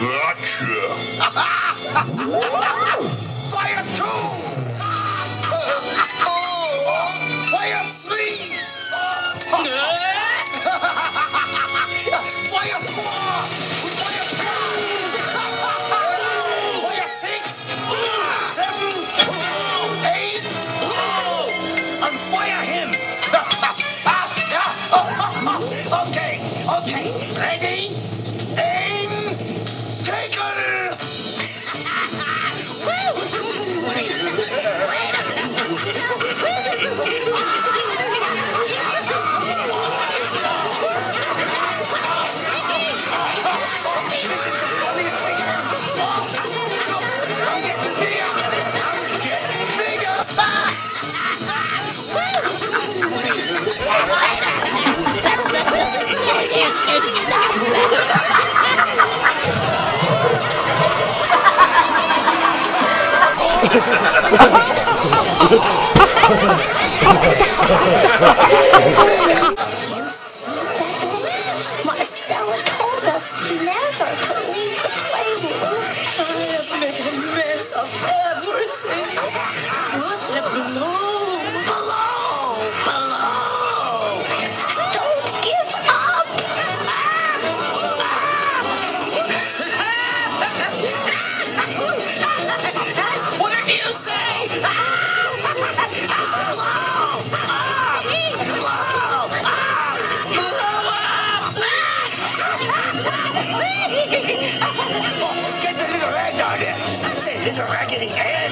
Gotcha. You told us never to leave the playroom. I have made a mess of everything. Get the little red down there. That's it, little raggedy head.